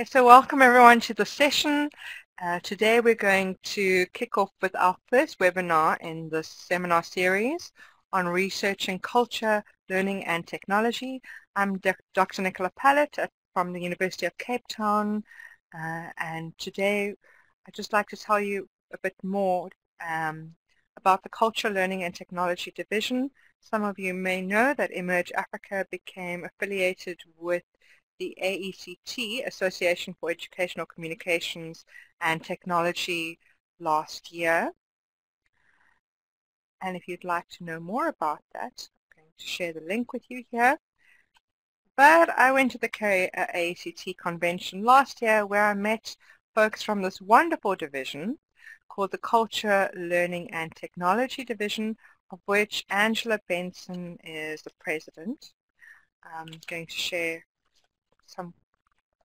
Okay, so welcome everyone to the session. Uh, today we're going to kick off with our first webinar in the seminar series on researching culture, learning and technology. I'm Dr. Nicola Pallitt from the University of Cape Town uh, and today I'd just like to tell you a bit more um, about the Culture, Learning and Technology Division. Some of you may know that Emerge Africa became affiliated with the AECT, Association for Educational Communications and Technology, last year. And if you'd like to know more about that, I'm going to share the link with you here. But I went to the uh, AECT convention last year where I met folks from this wonderful division called the Culture, Learning and Technology Division, of which Angela Benson is the president. I'm going to share some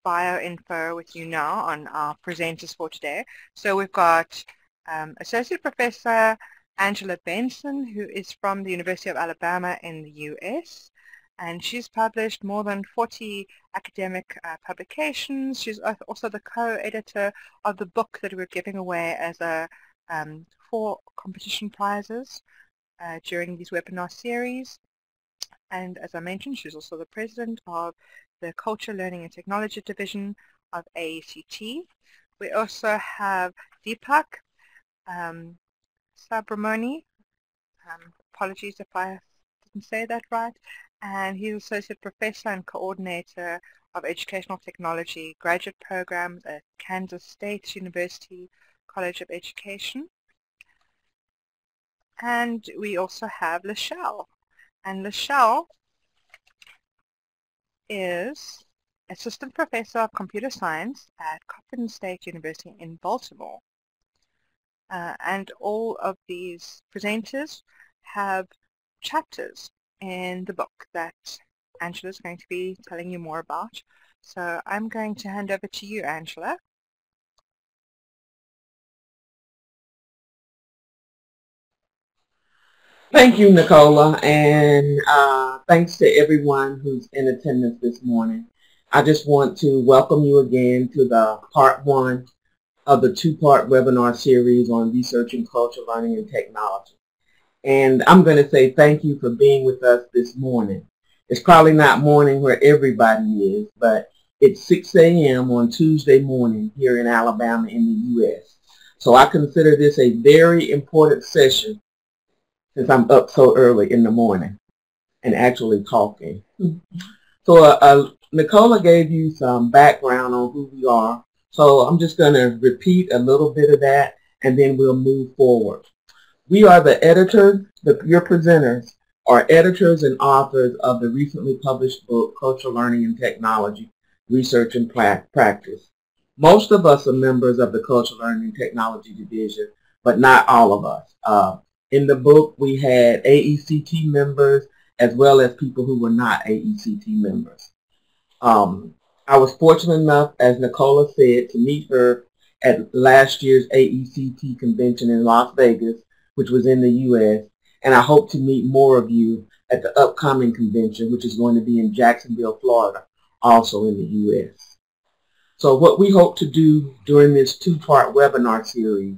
bio info with you now on our presenters for today. So we've got um, Associate Professor Angela Benson, who is from the University of Alabama in the US. And she's published more than 40 academic uh, publications. She's also the co-editor of the book that we're giving away as a um, four competition prizes uh, during these webinar series. And as I mentioned, she's also the president of the Culture, Learning and Technology Division of AECT. We also have Deepak um, Subramony. Um, apologies if I didn't say that right. And he's Associate Professor and Coordinator of Educational Technology Graduate Programs at Kansas State University College of Education. And we also have Leshell. And Leshell is Assistant Professor of Computer Science at Coppin State University in Baltimore. Uh, and all of these presenters have chapters in the book that Angela is going to be telling you more about. So I'm going to hand over to you, Angela. Thank you, Nicola, and uh, thanks to everyone who's in attendance this morning. I just want to welcome you again to the part one of the two-part webinar series on researching culture, learning, and technology. And I'm going to say thank you for being with us this morning. It's probably not morning where everybody is, but it's 6 a.m. on Tuesday morning here in Alabama in the U.S. So I consider this a very important session since I'm up so early in the morning and actually talking. So uh, uh, Nicola gave you some background on who we are. So I'm just going to repeat a little bit of that and then we'll move forward. We are the editors, the, your presenters are editors and authors of the recently published book, Cultural Learning and Technology, Research and Practice. Most of us are members of the Cultural Learning and Technology Division, but not all of us. Uh, in the book, we had AECT members as well as people who were not AECT members. Um, I was fortunate enough, as Nicola said, to meet her at last year's AECT convention in Las Vegas, which was in the U.S., and I hope to meet more of you at the upcoming convention, which is going to be in Jacksonville, Florida, also in the U.S. So what we hope to do during this two-part webinar series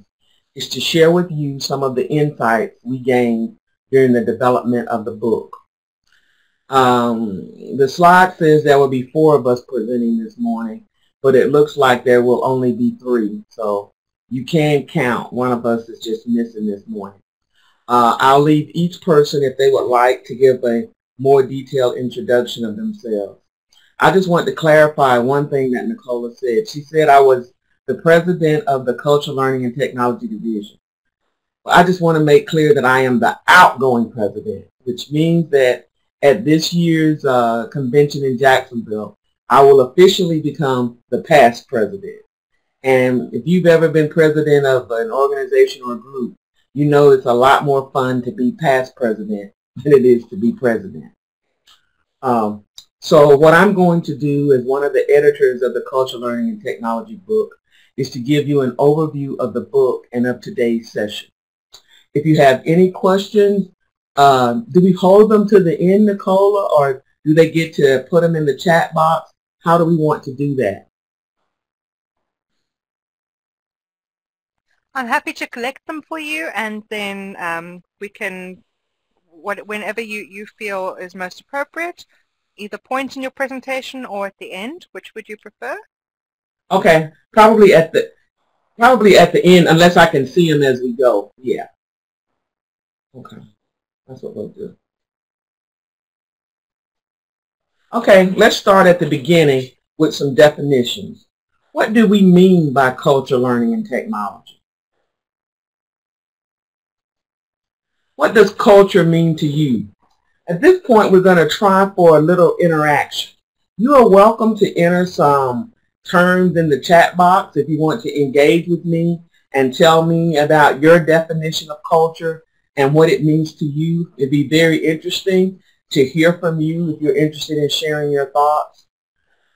is to share with you some of the insights we gained during the development of the book. Um, the slide says there will be four of us presenting this morning, but it looks like there will only be three. So you can count. One of us is just missing this morning. Uh, I'll leave each person, if they would like, to give a more detailed introduction of themselves. I just want to clarify one thing that Nicola said. She said I was the president of the Culture, Learning, and Technology Division. I just want to make clear that I am the outgoing president, which means that at this year's uh, convention in Jacksonville, I will officially become the past president. And if you've ever been president of an organization or group, you know it's a lot more fun to be past president than it is to be president. Um, so what I'm going to do as one of the editors of the Culture, Learning, and Technology book is to give you an overview of the book and of today's session. If you have any questions, um, do we hold them to the end, Nicola, or do they get to put them in the chat box? How do we want to do that? I'm happy to collect them for you, and then um, we can, what, whenever you, you feel is most appropriate, either point in your presentation or at the end. Which would you prefer? Okay, probably at the probably at the end, unless I can see them as we go. Yeah. Okay, that's what we'll do. Okay, let's start at the beginning with some definitions. What do we mean by culture, learning, and technology? What does culture mean to you? At this point, we're going to try for a little interaction. You are welcome to enter some terms in the chat box if you want to engage with me and tell me about your definition of culture and what it means to you. It'd be very interesting to hear from you if you're interested in sharing your thoughts.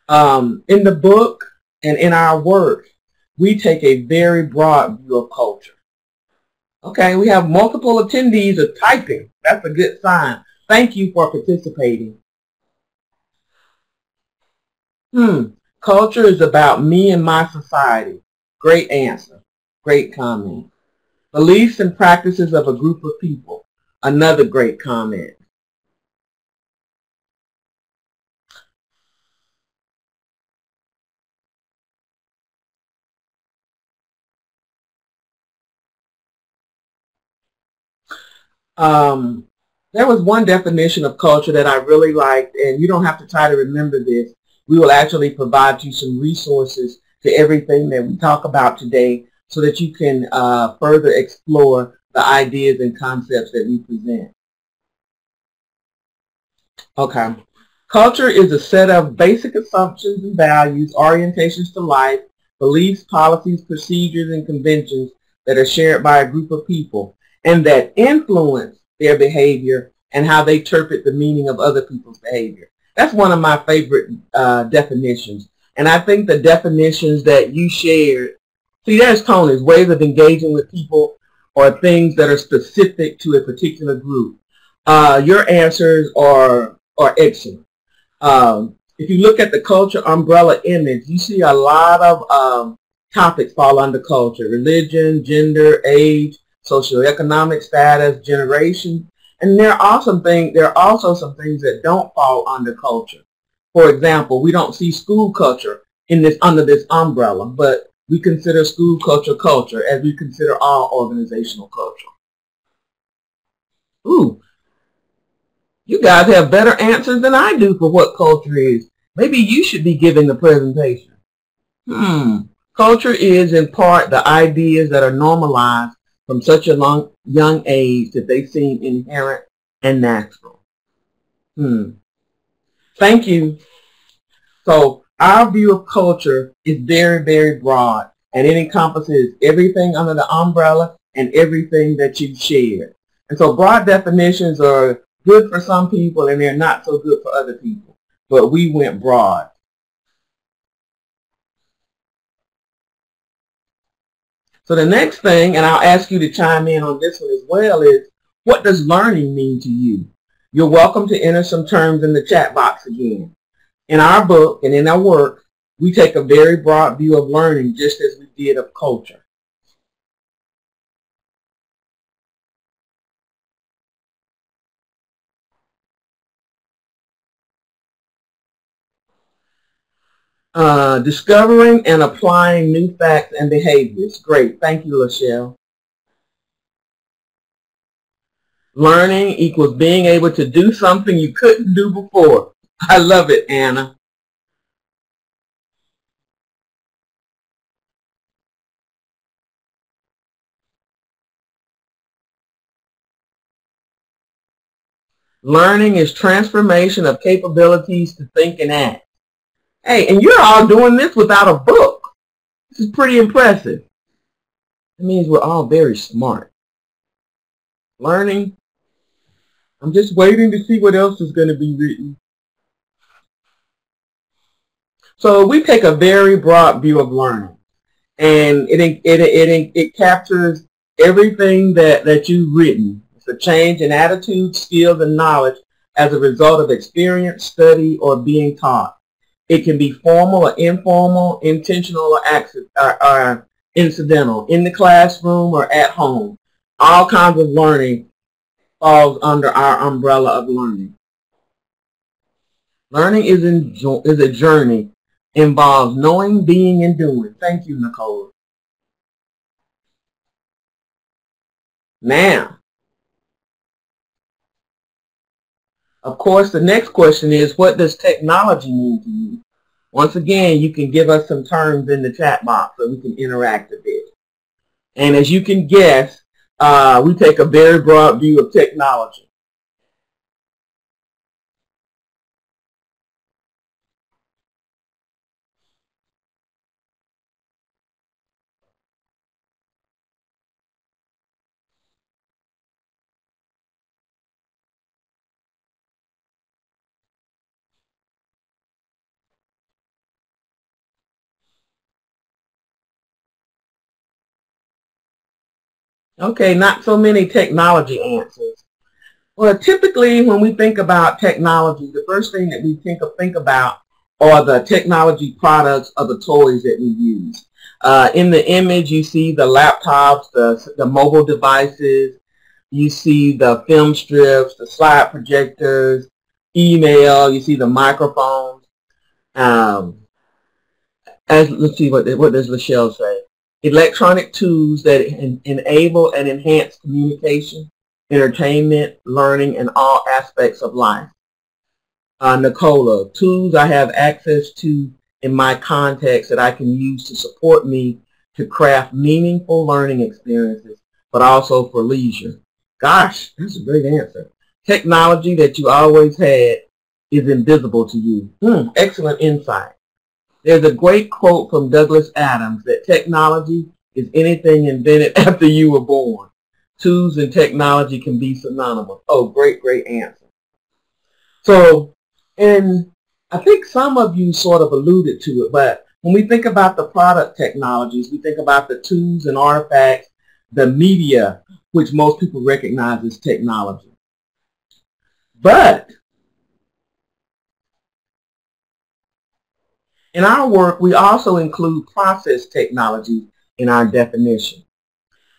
Um, in the book and in our work, we take a very broad view of culture. Okay, we have multiple attendees are typing. That's a good sign. Thank you for participating. Hmm, culture is about me and my society. Great answer. Great comment. Beliefs and practices of a group of people. Another great comment. Um, there was one definition of culture that I really liked, and you don't have to try to remember this. We will actually provide you some resources to everything that we talk about today so that you can uh, further explore the ideas and concepts that we present. Okay. Culture is a set of basic assumptions and values, orientations to life, beliefs, policies, procedures, and conventions that are shared by a group of people and that influence their behavior and how they interpret the meaning of other people's behavior. That's one of my favorite uh, definitions. And I think the definitions that you shared, see there's Tony's ways of engaging with people or things that are specific to a particular group. Uh, your answers are, are excellent. Um, if you look at the culture umbrella image, you see a lot of um, topics fall under culture. Religion, gender, age, socioeconomic status, generation, and there are some things, there are also some things that don't fall under culture. For example, we don't see school culture in this under this umbrella, but we consider school culture culture as we consider all organizational culture. Ooh, you guys have better answers than I do for what culture is. Maybe you should be giving the presentation. Hmm. Culture is in part the ideas that are normalized from such a long, young age that they seem inherent and natural. Hmm. Thank you. So our view of culture is very, very broad, and it encompasses everything under the umbrella and everything that you've shared. And so broad definitions are good for some people, and they're not so good for other people. But we went broad. So the next thing, and I'll ask you to chime in on this one as well, is what does learning mean to you? You're welcome to enter some terms in the chat box again. In our book and in our work, we take a very broad view of learning just as we did of culture. Uh, discovering and applying new facts and behaviors. Great. Thank you, Leshell. Learning equals being able to do something you couldn't do before. I love it, Anna. Learning is transformation of capabilities to think and act. Hey, and you're all doing this without a book. This is pretty impressive. It means we're all very smart. Learning. I'm just waiting to see what else is going to be written. So we take a very broad view of learning. And it, it, it, it, captures everything that, that you've written. It's a change in attitude, skills, and knowledge as a result of experience, study, or being taught. It can be formal or informal, intentional or, accident, or, or incidental, in the classroom or at home. All kinds of learning falls under our umbrella of learning. Learning is, is a journey, involves knowing, being, and doing. Thank you, Nicole. Now, of course, the next question is, what does technology mean to you? Once again, you can give us some terms in the chat box so we can interact a bit. And as you can guess, uh, we take a very broad view of technology. Okay, not so many technology answers. Well, typically when we think about technology, the first thing that we think of, think about are the technology products or the toys that we use. Uh, in the image, you see the laptops, the, the mobile devices, you see the film strips, the slide projectors, email, you see the microphones. Um, as, let's see, what, what does Leshell say? Electronic tools that en enable and enhance communication, entertainment, learning, and all aspects of life. Uh, Nicola, tools I have access to in my context that I can use to support me to craft meaningful learning experiences, but also for leisure. Gosh, that's a great answer. Technology that you always had is invisible to you. Hmm, excellent insight. There's a great quote from Douglas Adams that technology is anything invented after you were born. Tools and technology can be synonymous. Oh, great, great answer. So, and I think some of you sort of alluded to it, but when we think about the product technologies, we think about the tools and artifacts, the media, which most people recognize as technology. But In our work, we also include process technologies in our definition.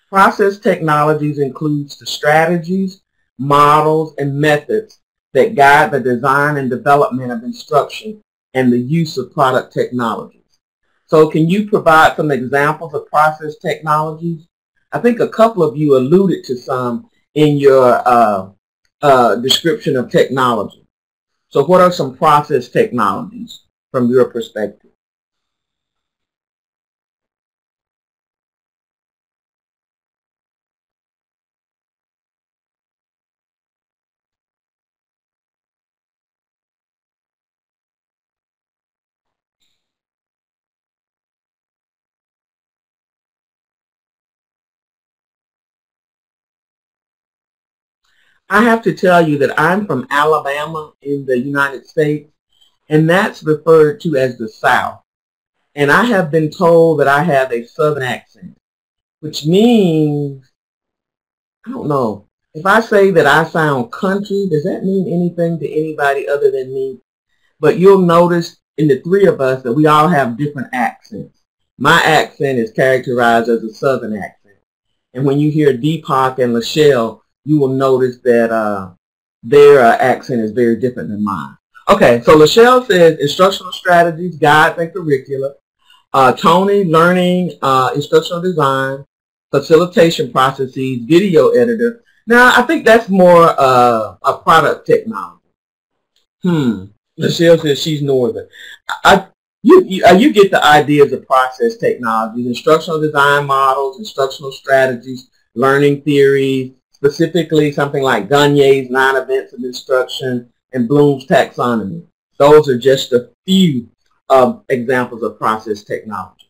Process technologies includes the strategies, models, and methods that guide the design and development of instruction and the use of product technologies. So can you provide some examples of process technologies? I think a couple of you alluded to some in your uh, uh, description of technology. So what are some process technologies? From your perspective? I have to tell you that I'm from Alabama in the United States, and that's referred to as the South. And I have been told that I have a Southern accent, which means, I don't know, if I say that I sound country, does that mean anything to anybody other than me? But you'll notice in the three of us that we all have different accents. My accent is characterized as a Southern accent. And when you hear Deepak and Leshell, you will notice that uh, their uh, accent is very different than mine. Okay, so Leshell says instructional strategies, guides, and curricula. Uh, Tony, learning, uh, instructional design, facilitation processes, video editor. Now, I think that's more uh, a product technology. Hmm. Leshell says she's northern. I, you, you, uh, you get the ideas of process technologies, instructional design models, instructional strategies, learning theories, specifically something like Gagne's nine events of instruction, and Bloom's taxonomy. Those are just a few examples of process technologies.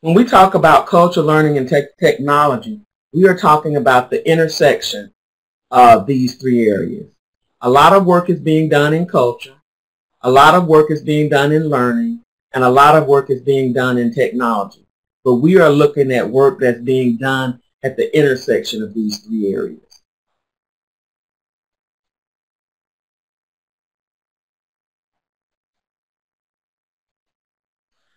When we talk about culture, learning, and te technology, we are talking about the intersection of these three areas. A lot of work is being done in culture, a lot of work is being done in learning, and a lot of work is being done in technology. But we are looking at work that's being done at the intersection of these three areas.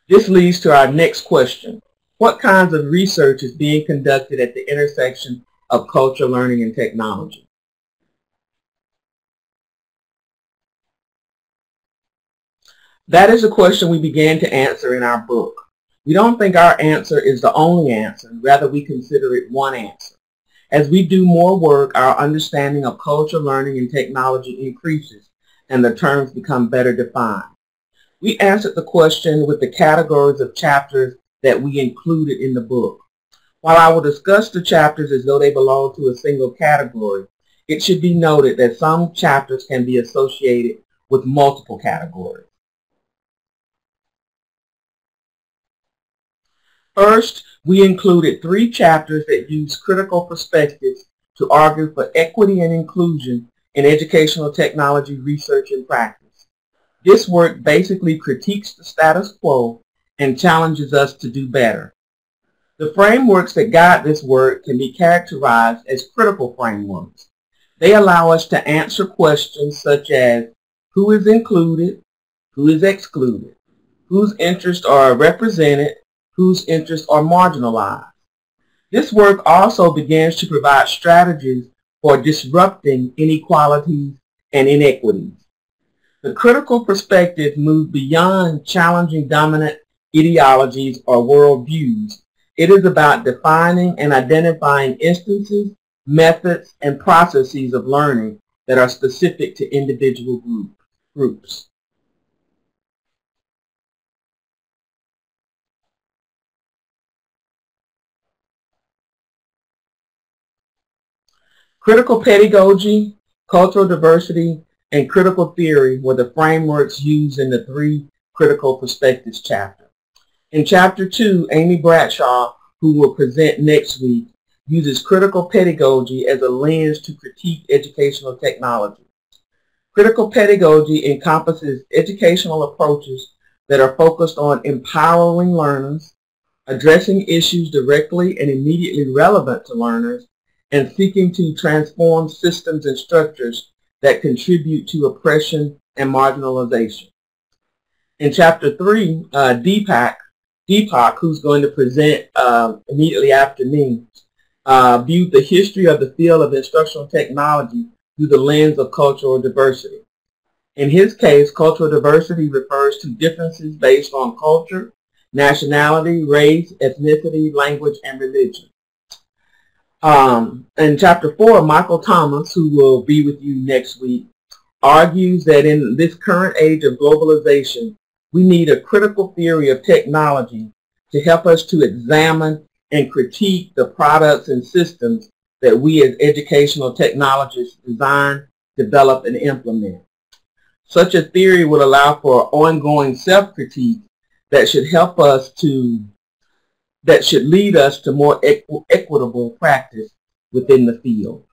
This leads to our next question. What kinds of research is being conducted at the intersection of culture, learning, and technology? That is a question we began to answer in our book. We don't think our answer is the only answer. Rather, we consider it one answer. As we do more work, our understanding of culture, learning, and technology increases, and the terms become better defined. We answered the question with the categories of chapters that we included in the book. While I will discuss the chapters as though they belong to a single category, it should be noted that some chapters can be associated with multiple categories. First, we included three chapters that use critical perspectives to argue for equity and inclusion in educational technology research and practice. This work basically critiques the status quo and challenges us to do better. The frameworks that guide this work can be characterized as critical frameworks. They allow us to answer questions such as who is included, who is excluded, whose interests are represented, whose interests are marginalized. This work also begins to provide strategies for disrupting inequalities and inequities. The critical perspective moves beyond challenging dominant ideologies or worldviews. It is about defining and identifying instances, methods, and processes of learning that are specific to individual group, groups. Critical pedagogy, cultural diversity, and critical theory were the frameworks used in the three critical perspectives chapter. In chapter two, Amy Bradshaw, who will present next week, uses critical pedagogy as a lens to critique educational technology. Critical pedagogy encompasses educational approaches that are focused on empowering learners, addressing issues directly and immediately relevant to learners, and seeking to transform systems and structures that contribute to oppression and marginalization. In chapter three, uh, Deepak, Deepak, who's going to present uh, immediately after me, uh, viewed the history of the field of instructional technology through the lens of cultural diversity. In his case, cultural diversity refers to differences based on culture, nationality, race, ethnicity, language, and religion. Um, in chapter four, Michael Thomas, who will be with you next week, argues that in this current age of globalization, we need a critical theory of technology to help us to examine and critique the products and systems that we as educational technologists design, develop, and implement. Such a theory would allow for ongoing self-critique that should help us to that should lead us to more equ equitable practice within the field.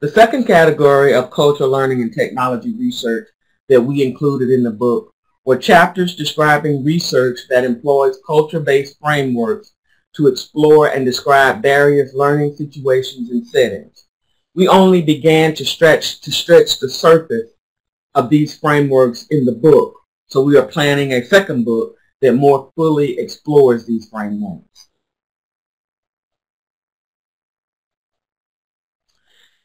The second category of cultural learning and technology research that we included in the book were chapters describing research that employs culture-based frameworks to explore and describe various learning situations and settings. We only began to stretch to stretch the surface of these frameworks in the book. So we are planning a second book that more fully explores these frameworks.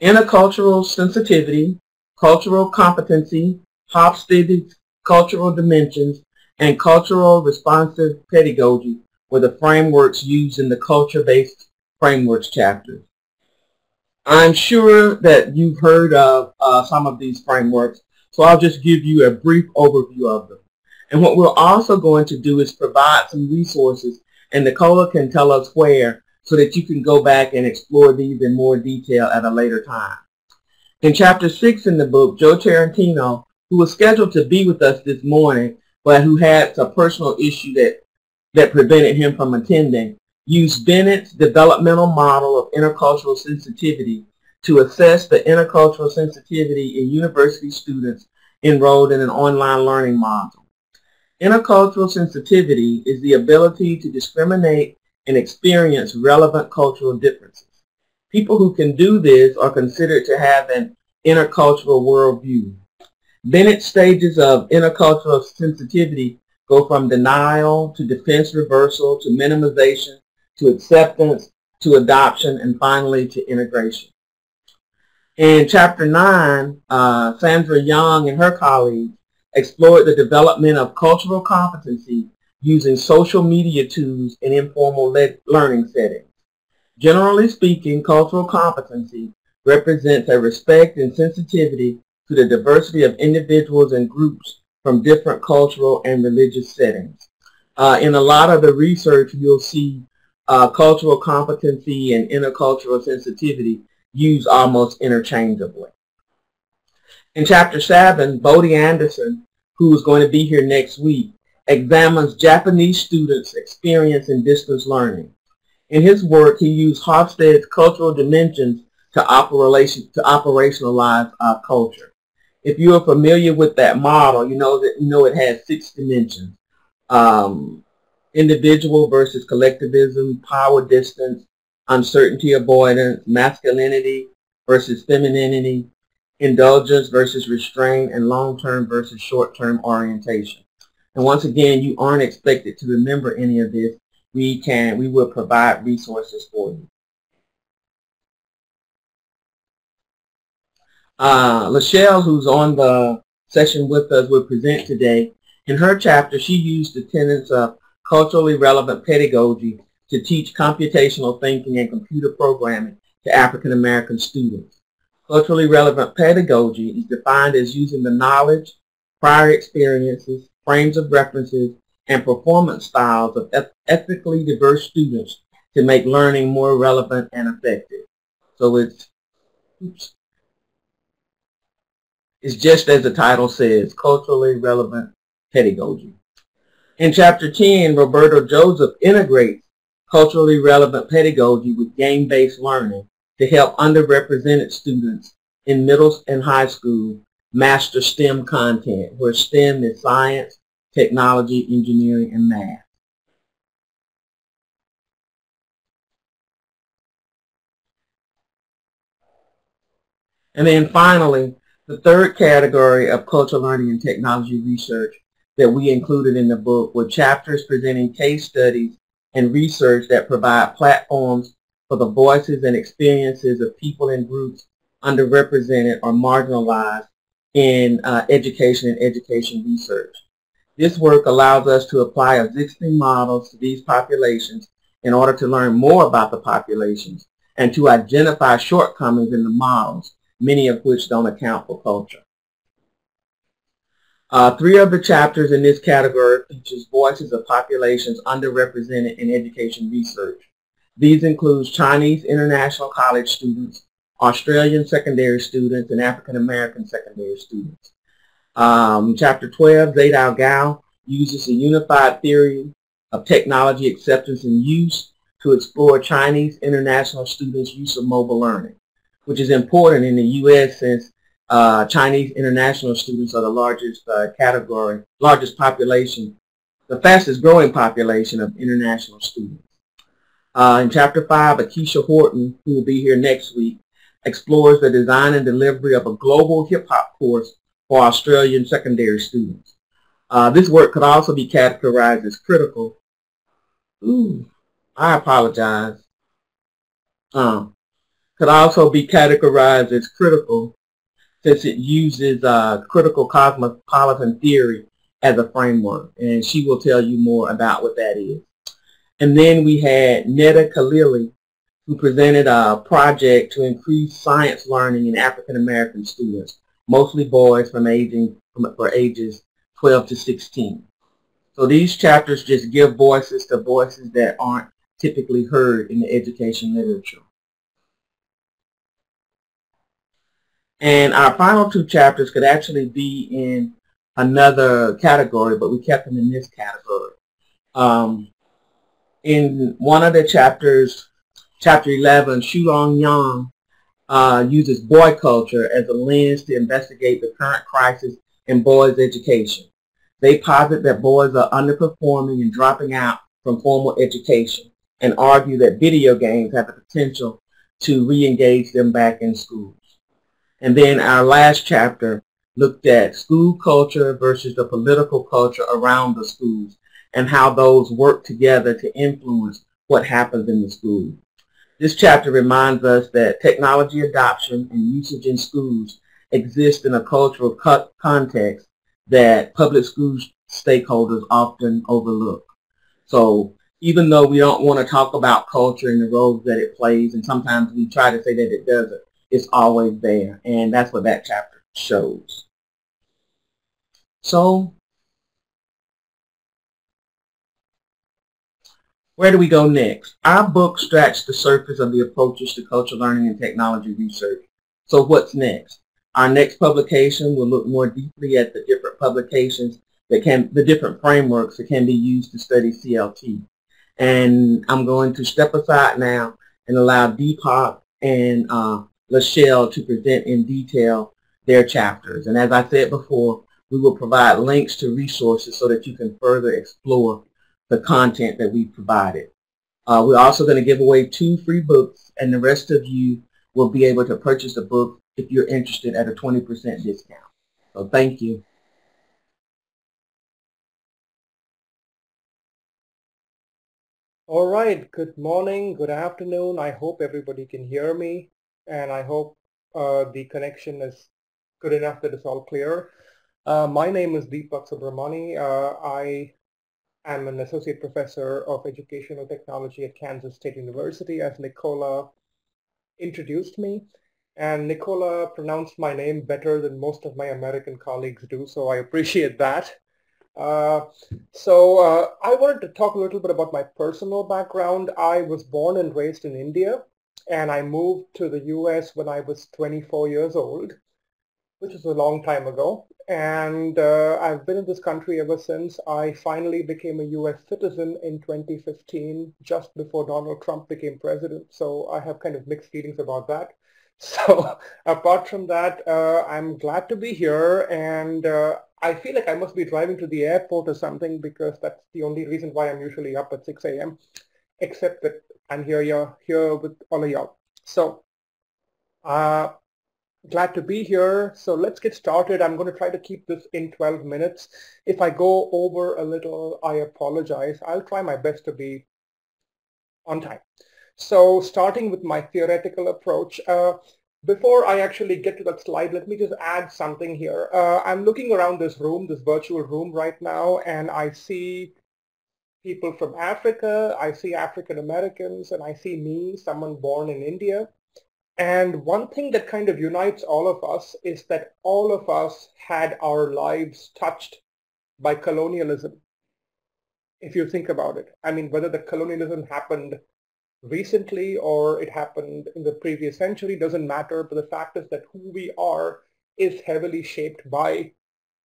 Intercultural sensitivity, cultural competency, Hofstede's cultural dimensions, and cultural responsive pedagogy were the frameworks used in the culture-based frameworks chapters. I'm sure that you've heard of uh, some of these frameworks, so I'll just give you a brief overview of them. And what we're also going to do is provide some resources, and Nicola can tell us where, so that you can go back and explore these in more detail at a later time. In chapter 6 in the book, Joe Terantino, who was scheduled to be with us this morning, but who had a personal issue that, that prevented him from attending, used Bennett's developmental model of intercultural sensitivity to assess the intercultural sensitivity in university students enrolled in an online learning module. Intercultural sensitivity is the ability to discriminate and experience relevant cultural differences. People who can do this are considered to have an intercultural worldview. Bennett's stages of intercultural sensitivity go from denial to defense reversal to minimization to acceptance to adoption and finally to integration. In chapter 9, uh, Sandra Young and her colleagues explored the development of cultural competency using social media tools in informal learning settings. Generally speaking, cultural competency represents a respect and sensitivity to the diversity of individuals and groups from different cultural and religious settings. Uh, in a lot of the research, you'll see uh, cultural competency and intercultural sensitivity used almost interchangeably. In Chapter 7, Bodi Anderson, who is going to be here next week, examines Japanese students' experience in distance learning. In his work, he used Hofstede's cultural dimensions to, operation, to operationalize our culture. If you are familiar with that model, you know that you know it has six dimensions. Um, individual versus collectivism, power distance, uncertainty avoidance, masculinity versus femininity, indulgence versus restraint, and long-term versus short-term orientation. And once again, you aren't expected to remember any of this. We can, we will provide resources for you. Uh, Leshell, who's on the session with us, will present today. In her chapter, she used the tenets of culturally relevant pedagogy to teach computational thinking and computer programming to African American students. Culturally relevant pedagogy is defined as using the knowledge, prior experiences, frames of references, and performance styles of ethnically diverse students to make learning more relevant and effective. So it's, oops, it's just as the title says, culturally relevant pedagogy. In Chapter 10, Roberto Joseph integrates culturally relevant pedagogy with game-based learning to help underrepresented students in middle and high school master STEM content, where STEM is science, technology, engineering, and math. And then finally, the third category of cultural learning and technology research that we included in the book were chapters presenting case studies and research that provide platforms for the voices and experiences of people and groups underrepresented or marginalized in uh, education and education research. This work allows us to apply existing models to these populations in order to learn more about the populations and to identify shortcomings in the models, many of which don't account for culture. Uh, three of the chapters in this category features voices of populations underrepresented in education research. These include Chinese international college students, Australian secondary students, and African American secondary students. Um, chapter 12, Zadao Gao, uses a unified theory of technology acceptance and use to explore Chinese international students' use of mobile learning, which is important in the U.S. since uh, Chinese international students are the largest uh, category, largest population, the fastest growing population of international students. Uh, in Chapter 5, Akesha Horton, who will be here next week, explores the design and delivery of a global hip-hop course for Australian secondary students. Uh, this work could also be categorized as critical. Ooh, I apologize. Um, could also be categorized as critical since it uses uh, critical cosmopolitan theory as a framework. And she will tell you more about what that is. And then we had Netta Khalili, who presented a project to increase science learning in African American students, mostly boys from aging for ages 12 to 16. So these chapters just give voices to voices that aren't typically heard in the education literature. And our final two chapters could actually be in another category, but we kept them in this category. Um, in one of the chapters, chapter 11, Shulong Yang uh, uses boy culture as a lens to investigate the current crisis in boys' education. They posit that boys are underperforming and dropping out from formal education and argue that video games have the potential to re-engage them back in school. And then our last chapter looked at school culture versus the political culture around the schools and how those work together to influence what happens in the school. This chapter reminds us that technology adoption and usage in schools exist in a cultural context that public school stakeholders often overlook. So even though we don't want to talk about culture and the roles that it plays, and sometimes we try to say that it doesn't, it's always there. And that's what that chapter shows. So where do we go next? Our book scratched the surface of the approaches to cultural learning and technology research. So what's next? Our next publication will look more deeply at the different publications that can, the different frameworks that can be used to study CLT. And I'm going to step aside now and allow Deepak and uh, Leshell to present in detail their chapters. And as I said before, we will provide links to resources so that you can further explore the content that we provided. Uh, we're also going to give away two free books, and the rest of you will be able to purchase a book if you're interested at a 20% discount. So thank you. All right, good morning, good afternoon. I hope everybody can hear me and I hope uh, the connection is good enough that it's all clear. Uh, my name is Deepak Subramony. Uh, I am an associate professor of educational technology at Kansas State University as Nicola introduced me. And Nicola pronounced my name better than most of my American colleagues do, so I appreciate that. Uh, so uh, I wanted to talk a little bit about my personal background. I was born and raised in India, and I moved to the US when I was 24 years old, which is a long time ago. And uh, I've been in this country ever since. I finally became a US citizen in 2015, just before Donald Trump became president. So I have kind of mixed feelings about that. So apart from that, uh, I'm glad to be here and uh, I feel like I must be driving to the airport or something because that's the only reason why I'm usually up at 6 a.m. Except that I'm here, here, here with all of y'all. So uh, glad to be here. So let's get started. I'm going to try to keep this in 12 minutes. If I go over a little, I apologize. I'll try my best to be on time. So starting with my theoretical approach, uh, before I actually get to that slide, let me just add something here. Uh, I'm looking around this room, this virtual room right now, and I see people from Africa, I see African Americans, and I see me, someone born in India. And one thing that kind of unites all of us is that all of us had our lives touched by colonialism. If you think about it, I mean, whether the colonialism happened recently or it happened in the previous century doesn't matter but the fact is that who we are is heavily shaped by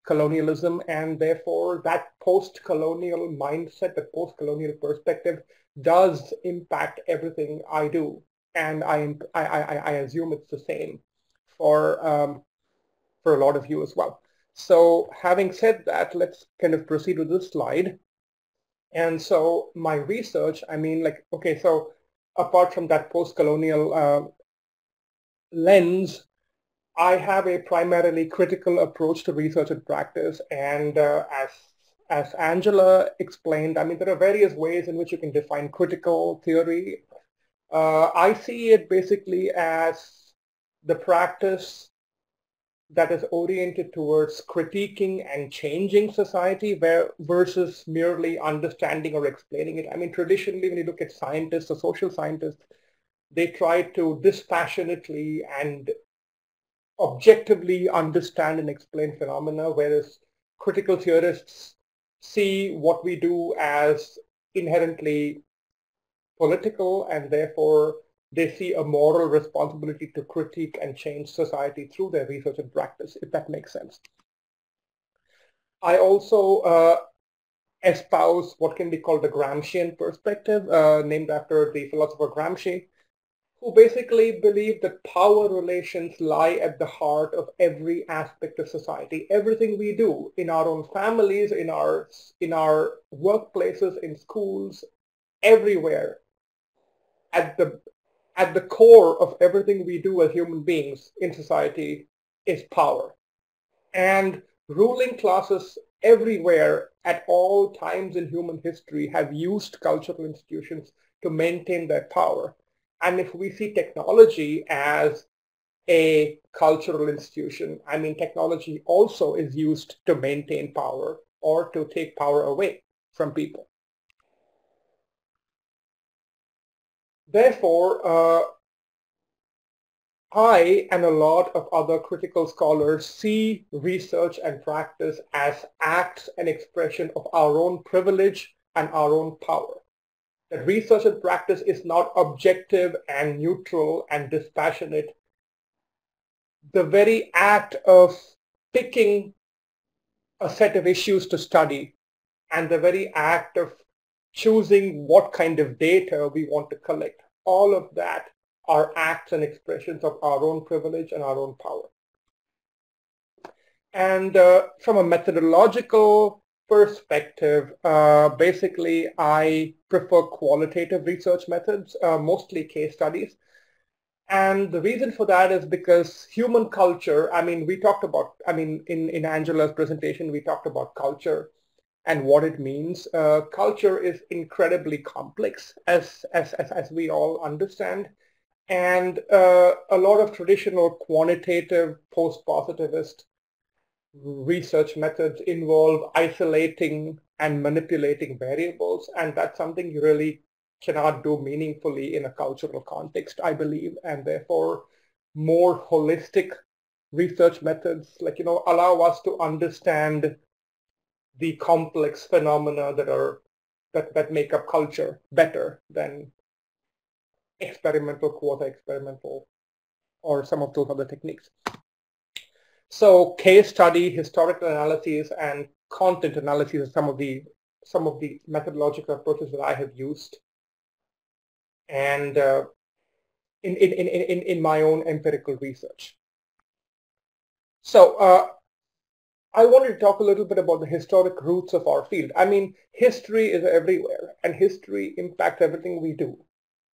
colonialism and therefore that post-colonial mindset the post-colonial perspective does impact everything I do and I, I, I assume it's the same for um, for a lot of you as well. So having said that, let's kind of proceed with this slide. And so my research, I mean, like, okay, so apart from that post-colonial uh, lens, I have a primarily critical approach to research and practice. And uh, as, as Angela explained, I mean, there are various ways in which you can define critical theory. Uh, I see it basically as the practice that is oriented towards critiquing and changing society where, versus merely understanding or explaining it. I mean, traditionally, when you look at scientists or social scientists, they try to dispassionately and objectively understand and explain phenomena, whereas critical theorists see what we do as inherently political and therefore they see a moral responsibility to critique and change society through their research and practice, if that makes sense. I also uh, espouse what can be called the Gramscian perspective, uh, named after the philosopher Gramsci, who basically believe that power relations lie at the heart of every aspect of society. Everything we do in our own families, in our, in our workplaces, in schools, everywhere, at the at the core of everything we do as human beings in society is power. And ruling classes everywhere at all times in human history have used cultural institutions to maintain their power. And if we see technology as a cultural institution, I mean, technology also is used to maintain power or to take power away from people. Therefore, uh, I and a lot of other critical scholars see research and practice as acts and expression of our own privilege and our own power. That research and practice is not objective and neutral and dispassionate. The very act of picking a set of issues to study and the very act of choosing what kind of data we want to collect, all of that are acts and expressions of our own privilege and our own power. And uh, from a methodological perspective, uh, basically I prefer qualitative research methods, uh, mostly case studies. And the reason for that is because human culture, I mean, we talked about, I mean, in, in Angela's presentation, we talked about culture and what it means. Uh, culture is incredibly complex, as, as, as, as we all understand. And uh, a lot of traditional quantitative post-positivist research methods involve isolating and manipulating variables. And that's something you really cannot do meaningfully in a cultural context, I believe. And therefore, more holistic research methods, like, you know, allow us to understand the complex phenomena that are that, that make up culture better than experimental, quasi-experimental, or some of those other techniques. So case study, historical analyses, and content analysis are some of the some of the methodological approaches that I have used, and uh, in, in, in, in, in my own empirical research. So uh, I wanted to talk a little bit about the historic roots of our field. I mean, history is everywhere, and history impacts everything we do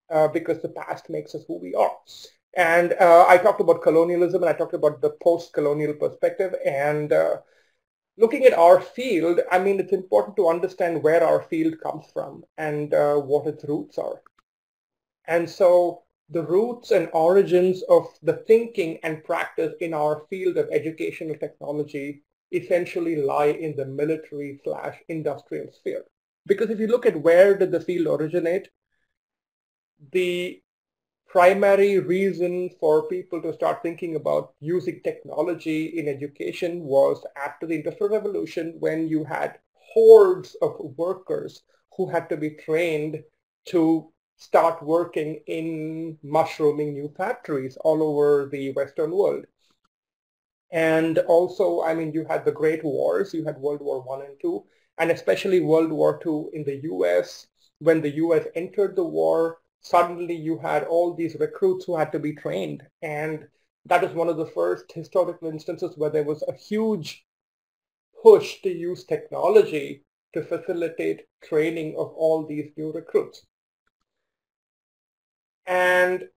uh, because the past makes us who we are. And uh, I talked about colonialism and I talked about the post-colonial perspective and uh, looking at our field, I mean, it's important to understand where our field comes from and uh, what its roots are. And so the roots and origins of the thinking and practice in our field of educational technology essentially lie in the military slash industrial sphere. Because if you look at where did the field originate, the primary reason for people to start thinking about using technology in education was after the Industrial Revolution when you had hordes of workers who had to be trained to start working in mushrooming new factories all over the Western world. And also, I mean, you had the Great Wars, you had World War One and Two, and especially World War Two in the US. When the US entered the war, suddenly you had all these recruits who had to be trained. And that is one of the first historical instances where there was a huge push to use technology to facilitate training of all these new recruits. And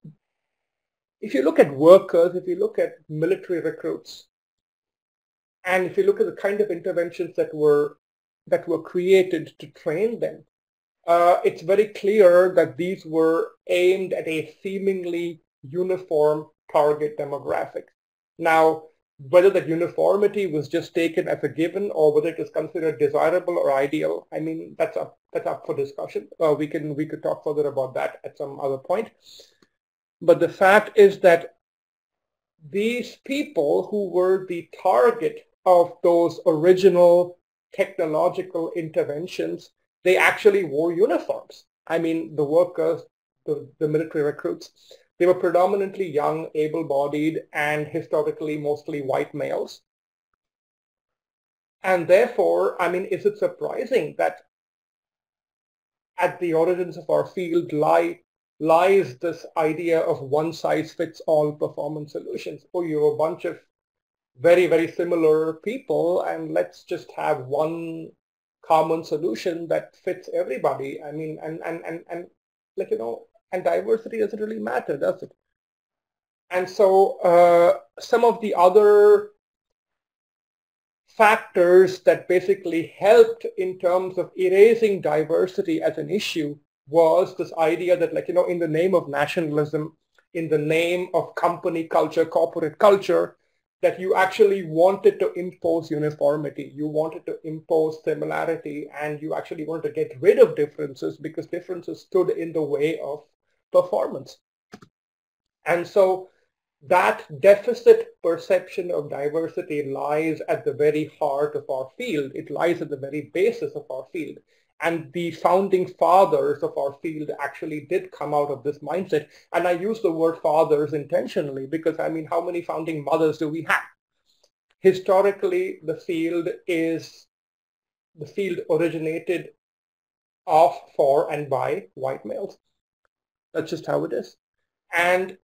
if you look at workers, if you look at military recruits, and if you look at the kind of interventions that were that were created to train them, uh, it's very clear that these were aimed at a seemingly uniform target demographic. Now, whether that uniformity was just taken as a given or whether it is considered desirable or ideal, I mean, that's up, that's up for discussion. Uh, we, can, we could talk further about that at some other point. But the fact is that these people who were the target of those original technological interventions they actually wore uniforms. I mean, the workers, the, the military recruits, they were predominantly young, able-bodied, and historically mostly white males. And therefore, I mean, is it surprising that at the origins of our field lie, lies this idea of one-size-fits-all performance solutions? Oh, you're a bunch of very, very similar people, and let's just have one common solution that fits everybody. I mean, and, and, and, and like, you know, And diversity doesn't really matter, does it? And so uh, some of the other factors that basically helped in terms of erasing diversity as an issue was this idea that like, you know, in the name of nationalism, in the name of company culture, corporate culture, that you actually wanted to impose uniformity, you wanted to impose similarity, and you actually wanted to get rid of differences because differences stood in the way of performance. And so that deficit perception of diversity lies at the very heart of our field. It lies at the very basis of our field. And the founding fathers of our field actually did come out of this mindset. And I use the word fathers intentionally because I mean, how many founding mothers do we have? Historically, the field is, the field originated of, for, and by white males. That's just how it is. And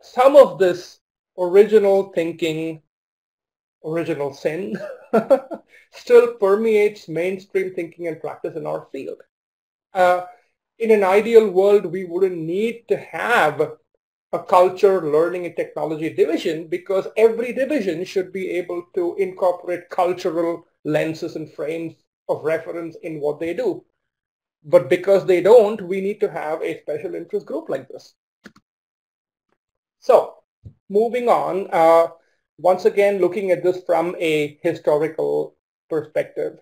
some of this original thinking, original sin, still permeates mainstream thinking and practice in our field. Uh, in an ideal world, we wouldn't need to have a culture, learning, and technology division because every division should be able to incorporate cultural lenses and frames of reference in what they do. But because they don't, we need to have a special interest group like this. So moving on, uh, once again, looking at this from a historical perspective,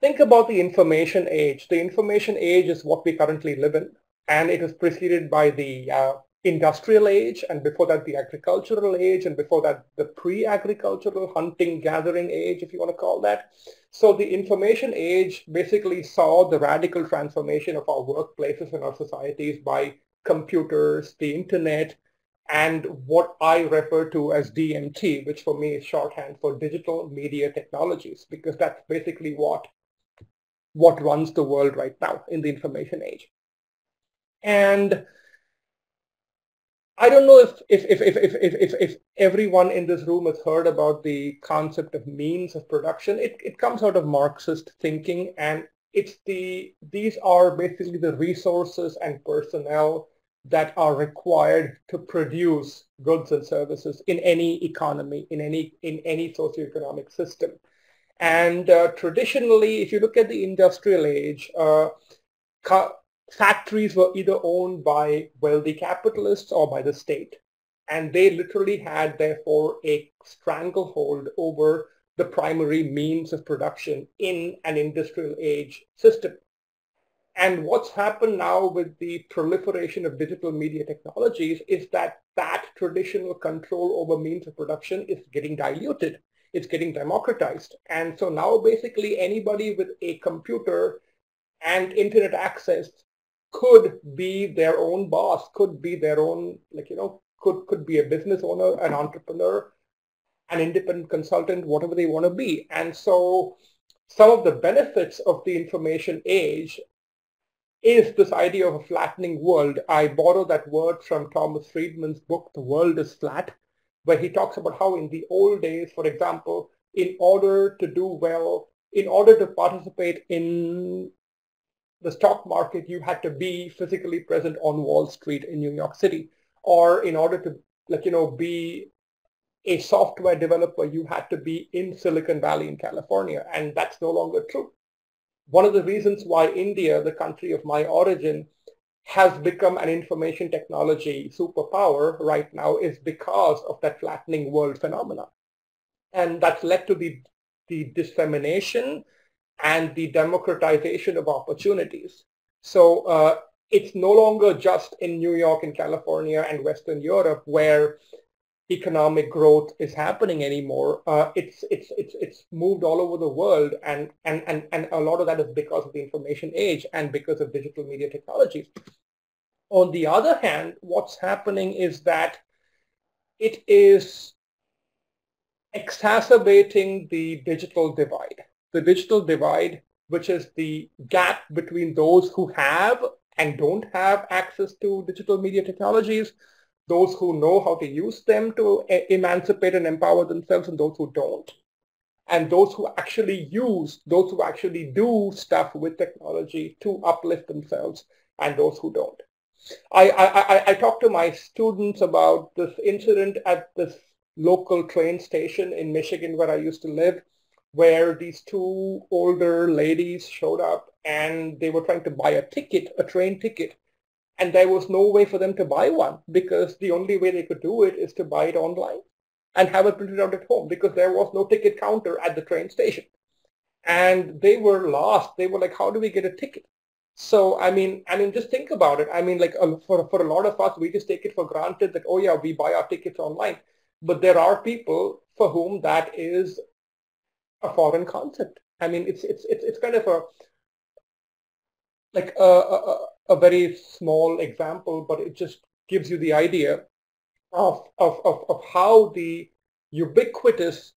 think about the information age. The information age is what we currently live in, and it was preceded by the uh, industrial age, and before that the agricultural age, and before that the pre-agricultural hunting gathering age, if you want to call that. So the information age basically saw the radical transformation of our workplaces and our societies by computers, the internet, and what I refer to as DMT, which for me is shorthand for digital media technologies, because that's basically what, what runs the world right now in the information age. And I don't know if, if, if, if, if, if, if, everyone in this room has heard about the concept of means of production. It, it comes out of Marxist thinking and it's the, these are basically the resources and personnel that are required to produce goods and services in any economy, in any, in any socioeconomic system. And uh, traditionally, if you look at the industrial age, uh, factories were either owned by wealthy capitalists or by the state. And they literally had, therefore, a stranglehold over the primary means of production in an industrial age system. And what's happened now with the proliferation of digital media technologies is that that traditional control over means of production is getting diluted. It's getting democratized. And so now basically anybody with a computer and internet access could be their own boss, could be their own, like, you know, could, could be a business owner, an entrepreneur, an independent consultant, whatever they want to be. And so some of the benefits of the information age is this idea of a flattening world. I borrow that word from Thomas Friedman's book, The World is Flat, where he talks about how in the old days, for example, in order to do well, in order to participate in the stock market, you had to be physically present on Wall Street in New York City. Or in order to, like, you know, be a software developer, you had to be in Silicon Valley in California. And that's no longer true one of the reasons why India, the country of my origin, has become an information technology superpower right now is because of that flattening world phenomena. And that's led to the, the dissemination and the democratization of opportunities. So uh, it's no longer just in New York and California and Western Europe where economic growth is happening anymore. Uh, it's it's it's it's moved all over the world, and and and and a lot of that is because of the information age and because of digital media technologies. On the other hand, what's happening is that it is exacerbating the digital divide. The digital divide, which is the gap between those who have and don't have access to digital media technologies those who know how to use them to emancipate and empower themselves and those who don't. And those who actually use, those who actually do stuff with technology to uplift themselves and those who don't. I, I, I talk to my students about this incident at this local train station in Michigan where I used to live, where these two older ladies showed up and they were trying to buy a ticket, a train ticket, and there was no way for them to buy one because the only way they could do it is to buy it online and have it printed out at home because there was no ticket counter at the train station. And they were lost. They were like, how do we get a ticket? So, I mean, I mean, just think about it. I mean, like uh, for, for a lot of us, we just take it for granted that, oh yeah, we buy our tickets online. But there are people for whom that is a foreign concept. I mean, it's, it's, it's, it's kind of a, like a, a, a very small example, but it just gives you the idea of, of, of, of how the ubiquitous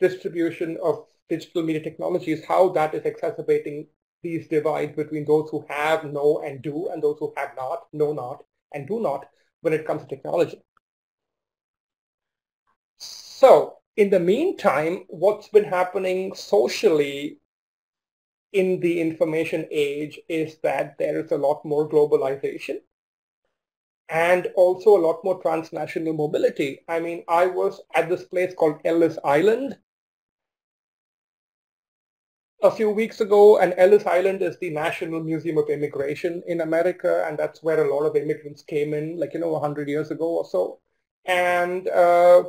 distribution of digital media technologies, how that is exacerbating these divides between those who have, know, and do, and those who have not, know not, and do not when it comes to technology. So in the meantime, what's been happening socially in the information age is that there is a lot more globalization and also a lot more transnational mobility. I mean, I was at this place called Ellis Island a few weeks ago, and Ellis Island is the National Museum of Immigration in America, and that's where a lot of immigrants came in, like, you know, 100 years ago or so. And uh,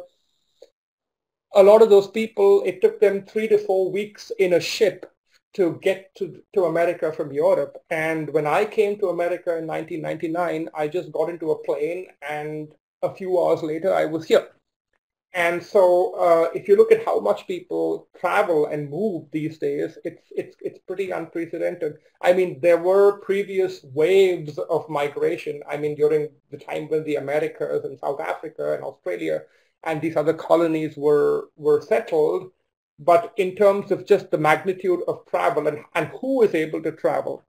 a lot of those people, it took them three to four weeks in a ship to get to, to America from Europe. And when I came to America in 1999, I just got into a plane and a few hours later I was here. And so uh, if you look at how much people travel and move these days, it's, it's, it's pretty unprecedented. I mean, there were previous waves of migration. I mean, during the time when the Americas and South Africa and Australia and these other colonies were, were settled, but in terms of just the magnitude of travel and, and who is able to travel,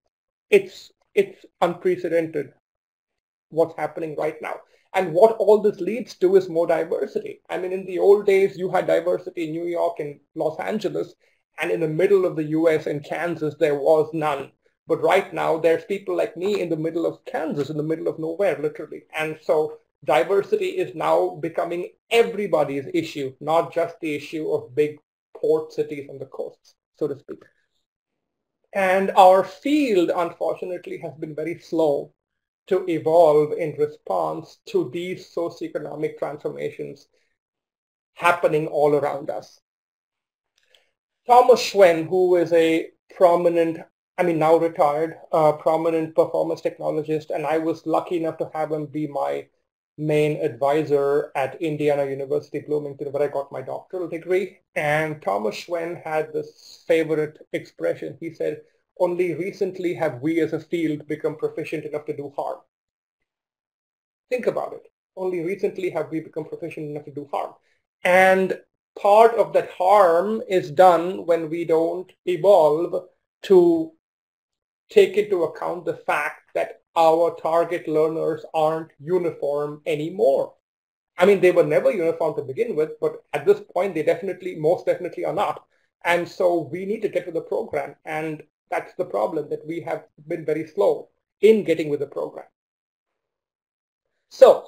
it's, it's unprecedented what's happening right now. And what all this leads to is more diversity. I mean, in the old days, you had diversity in New York and Los Angeles, and in the middle of the US in Kansas, there was none. But right now, there's people like me in the middle of Kansas, in the middle of nowhere, literally. And so diversity is now becoming everybody's issue, not just the issue of big port cities on the coasts, so to speak. And our field, unfortunately, has been very slow to evolve in response to these socioeconomic transformations happening all around us. Thomas Schwen, who is a prominent, I mean now retired, uh, prominent performance technologist, and I was lucky enough to have him be my main advisor at Indiana University Bloomington where I got my doctoral degree. And Thomas Schwen had this favorite expression. He said, only recently have we as a field become proficient enough to do harm. Think about it. Only recently have we become proficient enough to do harm. And part of that harm is done when we don't evolve to take into account the fact that our target learners aren't uniform anymore. I mean, they were never uniform to begin with, but at this point, they definitely, most definitely are not. And so we need to get with the program. And that's the problem, that we have been very slow in getting with the program. So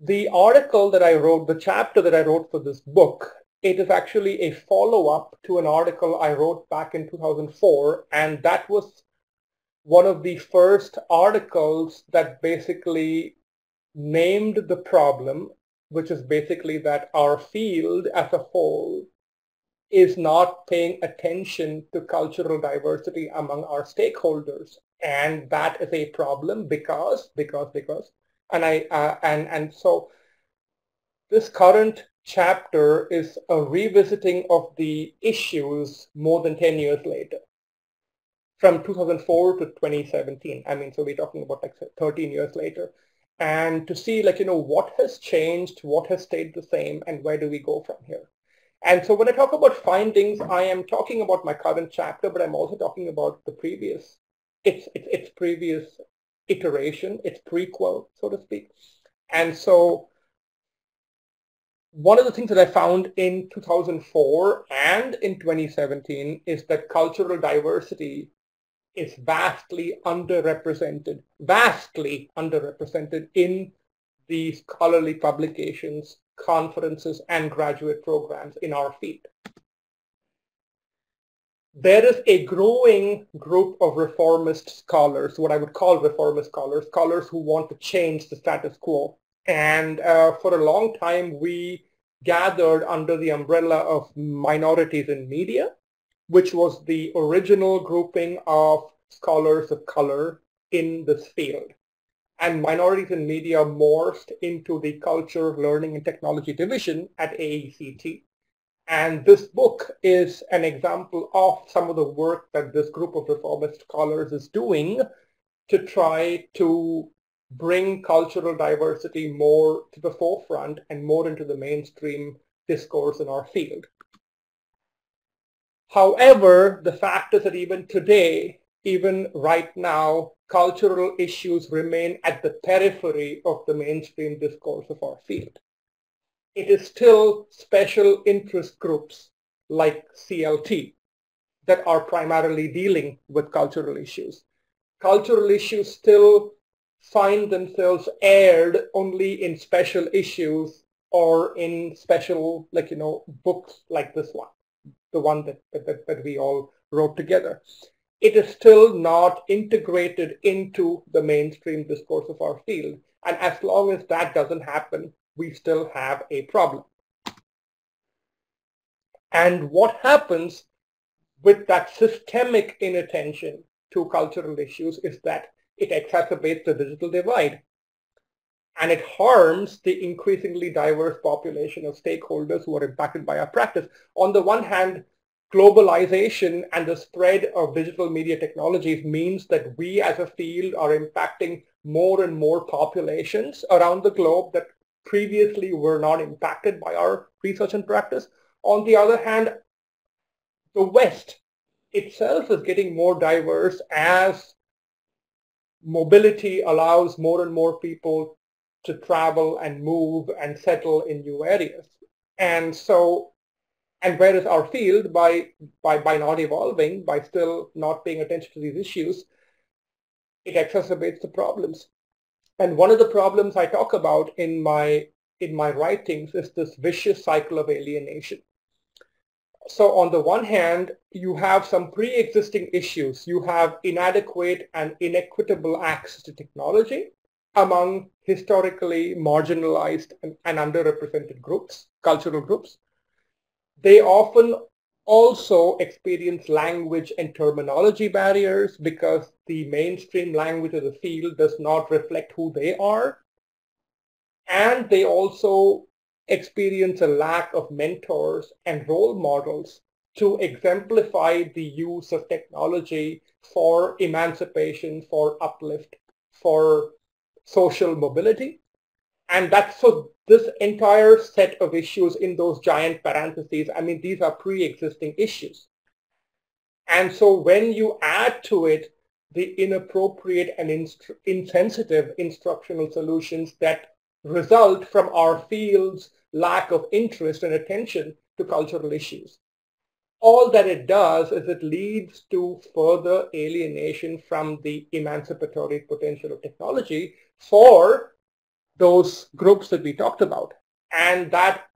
the article that I wrote, the chapter that I wrote for this book, it is actually a follow-up to an article I wrote back in 2004, and that was one of the first articles that basically named the problem, which is basically that our field as a whole is not paying attention to cultural diversity among our stakeholders. And that is a problem because, because, because, and I, uh, and, and so this current chapter is a revisiting of the issues more than 10 years later from 2004 to 2017. I mean, so we're talking about like 13 years later. And to see like, you know, what has changed, what has stayed the same, and where do we go from here? And so when I talk about findings, I am talking about my current chapter, but I'm also talking about the previous, its, its, its previous iteration, its prequel, so to speak. And so one of the things that I found in 2004 and in 2017 is that cultural diversity is vastly underrepresented, vastly underrepresented in the scholarly publications, conferences, and graduate programs in our field. There is a growing group of reformist scholars, what I would call reformist scholars, scholars who want to change the status quo. And uh, for a long time, we gathered under the umbrella of minorities in media, which was the original grouping of scholars of color in this field. And minorities in media morphed into the culture, learning, and technology division at AECT. And this book is an example of some of the work that this group of reformist scholars is doing to try to bring cultural diversity more to the forefront and more into the mainstream discourse in our field. However, the fact is that even today, even right now, cultural issues remain at the periphery of the mainstream discourse of our field. It is still special interest groups like CLT that are primarily dealing with cultural issues. Cultural issues still find themselves aired only in special issues or in special, like, you know, books like this one, the one that, that, that we all wrote together. It is still not integrated into the mainstream discourse of our field. And as long as that doesn't happen, we still have a problem. And what happens with that systemic inattention to cultural issues is that it exacerbates the digital divide. And it harms the increasingly diverse population of stakeholders who are impacted by our practice. On the one hand, globalization and the spread of digital media technologies means that we as a field are impacting more and more populations around the globe that previously were not impacted by our research and practice. On the other hand, the West itself is getting more diverse as mobility allows more and more people to travel and move and settle in new areas. And so, and whereas our field, by, by, by not evolving, by still not paying attention to these issues, it exacerbates the problems. And one of the problems I talk about in my, in my writings is this vicious cycle of alienation. So on the one hand, you have some pre-existing issues. You have inadequate and inequitable access to technology among historically marginalized and, and underrepresented groups, cultural groups. They often also experience language and terminology barriers because the mainstream language of the field does not reflect who they are. And they also experience a lack of mentors and role models to exemplify the use of technology for emancipation, for uplift, for social mobility. And that's so this entire set of issues in those giant parentheses, I mean, these are pre-existing issues. And so when you add to it the inappropriate and insensitive instructional solutions that result from our field's lack of interest and attention to cultural issues. All that it does is it leads to further alienation from the emancipatory potential of technology for those groups that we talked about. And that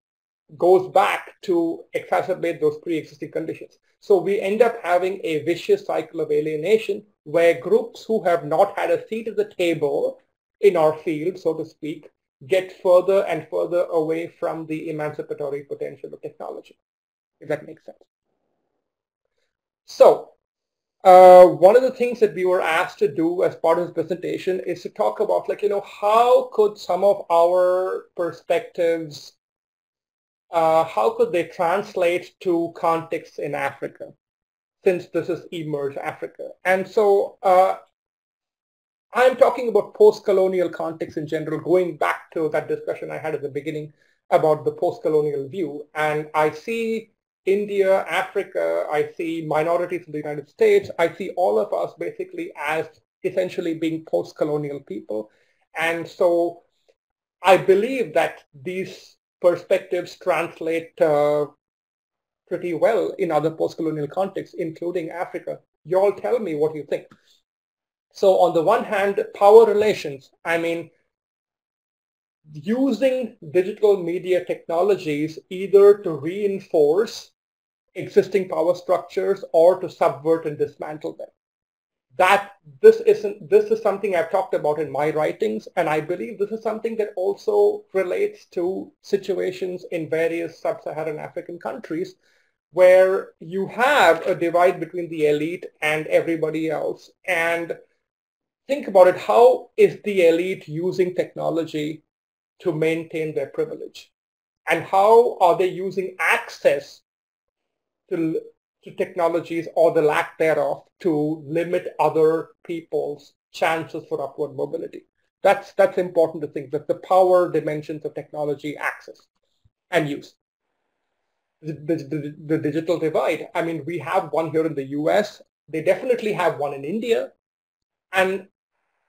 goes back to exacerbate those pre-existing conditions. So we end up having a vicious cycle of alienation where groups who have not had a seat at the table in our field, so to speak, get further and further away from the emancipatory potential of technology, if that makes sense. So uh, one of the things that we were asked to do as part of this presentation is to talk about like, you know, how could some of our perspectives, uh, how could they translate to contexts in Africa, since this is e/merge Africa. And so uh, I'm talking about post-colonial context in general, going back to that discussion I had at the beginning about the post-colonial view. And I see India, Africa, I see minorities in the United States, I see all of us basically as essentially being post-colonial people. And so I believe that these perspectives translate uh, pretty well in other post-colonial contexts, including Africa. You all tell me what you think. So on the one hand, power relations, I mean, using digital media technologies either to reinforce existing power structures or to subvert and dismantle them. That this isn't this is something I've talked about in my writings, and I believe this is something that also relates to situations in various sub-Saharan African countries where you have a divide between the elite and everybody else. And think about it, how is the elite using technology to maintain their privilege? And how are they using access to, to technologies or the lack thereof to limit other people's chances for upward mobility? That's, that's important to think, that the power dimensions of technology access and use. The, the, the, digital divide. I mean, we have one here in the US. They definitely have one in India. And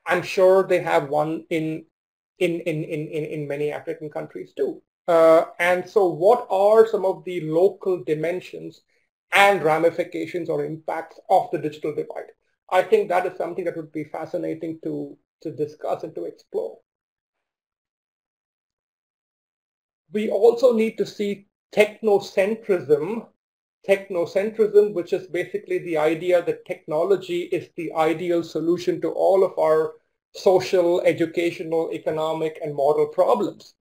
I'm sure they have one in in, in, in, in many African countries too. Uh, and so what are some of the local dimensions and ramifications or impacts of the digital divide? I think that is something that would be fascinating to, to discuss and to explore. We also need to see technocentrism, technocentrism, which is basically the idea that technology is the ideal solution to all of our social, educational, economic, and moral problems.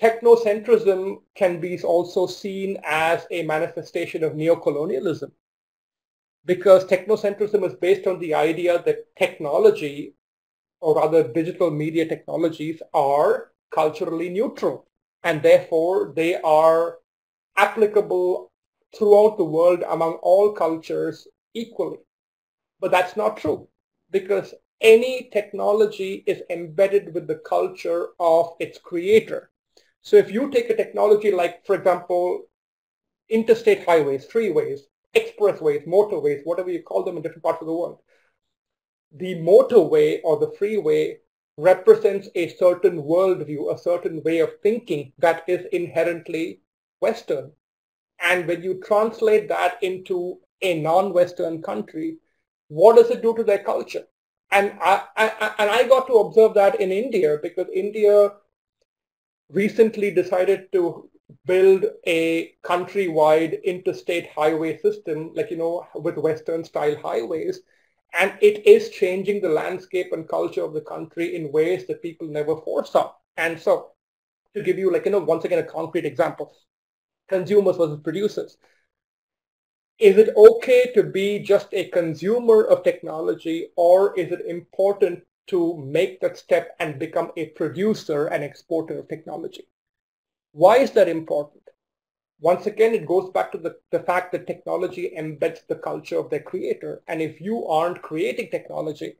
Technocentrism can be also seen as a manifestation of neocolonialism because technocentrism is based on the idea that technology or rather digital media technologies are culturally neutral and therefore they are applicable throughout the world among all cultures equally. But that's not true because any technology is embedded with the culture of its creator. So if you take a technology like, for example, interstate highways, freeways, expressways, motorways, whatever you call them in different parts of the world, the motorway or the freeway represents a certain worldview, a certain way of thinking that is inherently Western. And when you translate that into a non-Western country, what does it do to their culture? And I, I, and I got to observe that in India because India recently decided to build a countrywide interstate highway system, like, you know, with Western style highways. And it is changing the landscape and culture of the country in ways that people never foresaw. And so to give you like, you know, once again, a concrete example, consumers versus producers is it okay to be just a consumer of technology or is it important to make that step and become a producer and exporter of technology? Why is that important? Once again, it goes back to the, the fact that technology embeds the culture of their creator. And if you aren't creating technology,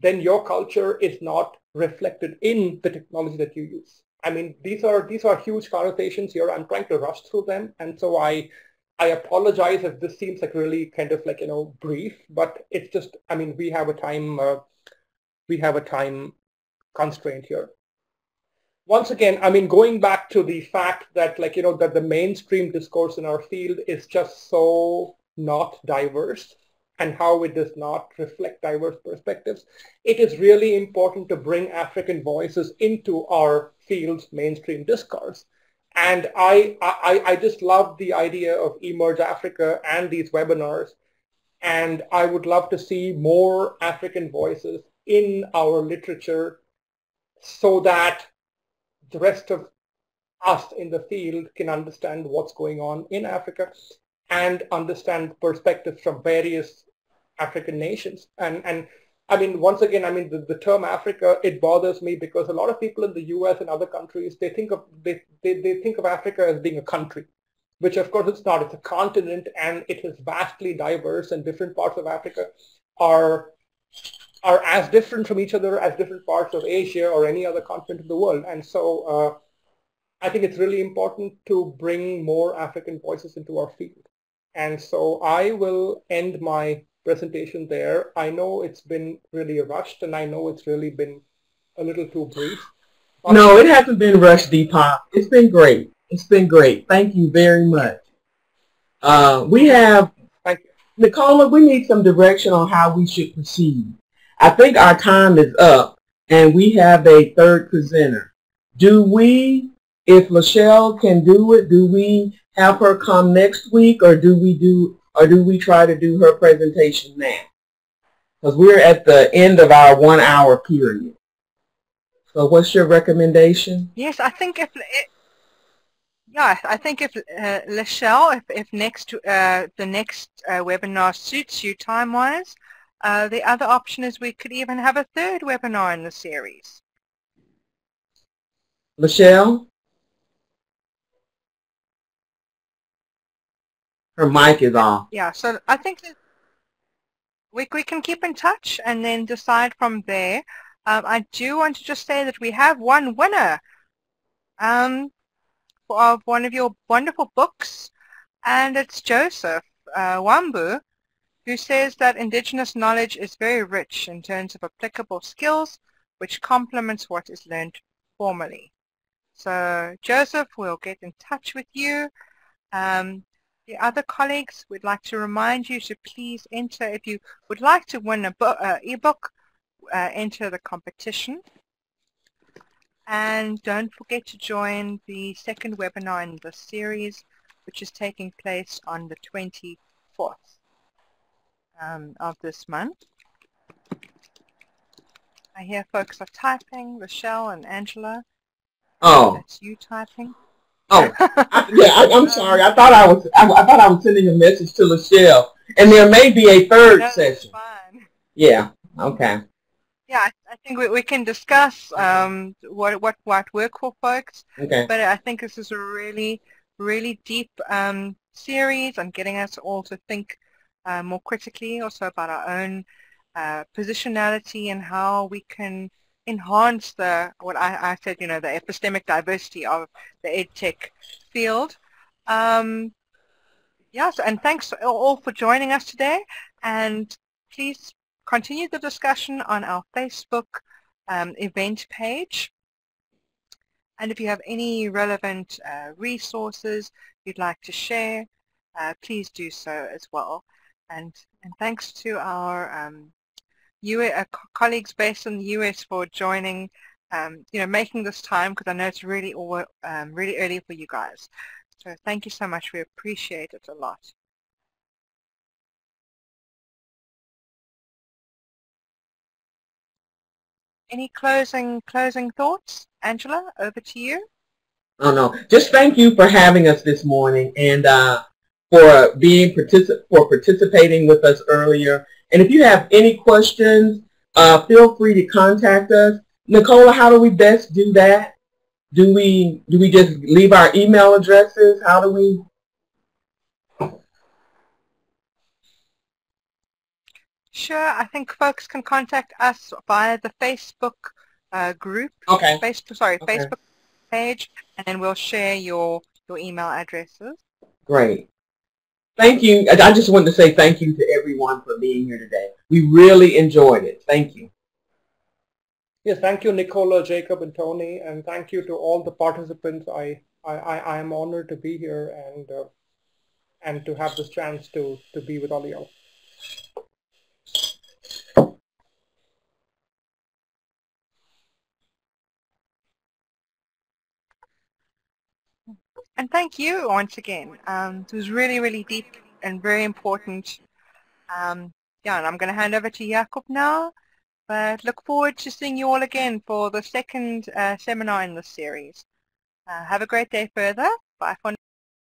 then your culture is not reflected in the technology that you use. I mean, these are these are huge conversations here. I'm trying to rush through them. And so I I apologize if this seems like really kind of like, you know, brief, but it's just, I mean, we have a time, uh, we have a time constraint here. Once again, I mean, going back to the fact that like, you know, that the mainstream discourse in our field is just so not diverse and how it does not reflect diverse perspectives, it is really important to bring African voices into our field's mainstream discourse. And I, I, I just love the idea of e/merge Africa and these webinars. And I would love to see more African voices in our literature so that the rest of us in the field can understand what's going on in Africa and understand perspectives from various African nations. And, and I mean, once again, I mean, the, the term Africa, it bothers me because a lot of people in the US and other countries, they think of, they, they, they think of Africa as being a country, which of course it's not. It's a continent and it is vastly diverse and different parts of Africa are, are as different from each other as different parts of Asia or any other continent in the world. And so uh, I think it's really important to bring more African voices into our field. And so I will end my presentation there. I know it's been really rushed and I know it's really been a little too brief. No, it hasn't been rushed, Deepak. It's been great. It's been great. Thank you very much. Uh, we have Nicola, we need some direction on how we should proceed. I think our time is up and we have a third presenter. Do we, if Leshell can do it, do we have her come next week or do we do, or do we try to do her presentation now? Because we're at the end of our one hour period. So what's your recommendation? Yes, I think if it, yeah, I think if uh, Leshell, if, if next uh, the next uh, webinar suits you time-wise, uh, the other option is we could even have a third webinar in the series. Michelle? Her mic is off. Yeah, so I think we, we can keep in touch and then decide from there. Um, I do want to just say that we have one winner. Um, of one of your wonderful books, and it's Joseph uh, Wambu, who says that Indigenous knowledge is very rich in terms of applicable skills, which complements what is learned formally. So Joseph, we'll get in touch with you. Um, the other colleagues, we'd like to remind you to please enter, if you would like to win a book, uh, ebook, uh, enter the competition. And don't forget to join the second webinar in the series, which is taking place on the 24th um, of this month. I hear folks are typing, Rochelle and Angela. Oh. That's you typing. Oh, I, yeah, I, am sorry. I thought I was I, I, thought I was sending a message to Leshell, and there may be a third session. Yeah. Okay. Yeah, I think we, we can discuss um, what what what work for folks. Okay. But I think this is a really really deep um, series on getting us all to think uh, more critically, also about our own uh, positionality and how we can enhance the what I, I said, you know, the epistemic diversity of the EdTech field. Um, yes, and thanks all for joining us today. And please continue the discussion on our Facebook um, event page. And if you have any relevant uh, resources you'd like to share, uh, please do so as well. And, and thanks to our um, US, uh, colleagues based in the US for joining, um, you know, making this time because I know it's really, um, really early for you guys. So thank you so much. We appreciate it a lot. Any closing closing thoughts? Angela, over to you. Oh, no. Just thank you for having us this morning and uh, for being particip for participating with us earlier. And if you have any questions, uh, feel free to contact us. Nicola, how do we best do that? Do we do we just leave our email addresses? How do we Sure, I think folks can contact us via the Facebook uh, group. Okay. Facebook, sorry, okay. Facebook page, and then we'll share your your email addresses. Great. Thank you. I just wanted to say thank you to everyone for being here today. We really enjoyed it. Thank you. Yes, thank you, Nicola, Jacob, and Tony, and thank you to all the participants. I I, I am honored to be here and uh, and to have this chance to to be with all of you. And thank you once again. Um, it was really, really deep and very important. Um, yeah, and I'm going to hand over to Jakob now. But look forward to seeing you all again for the second uh, seminar in this series. Uh, have a great day further. Bye for now.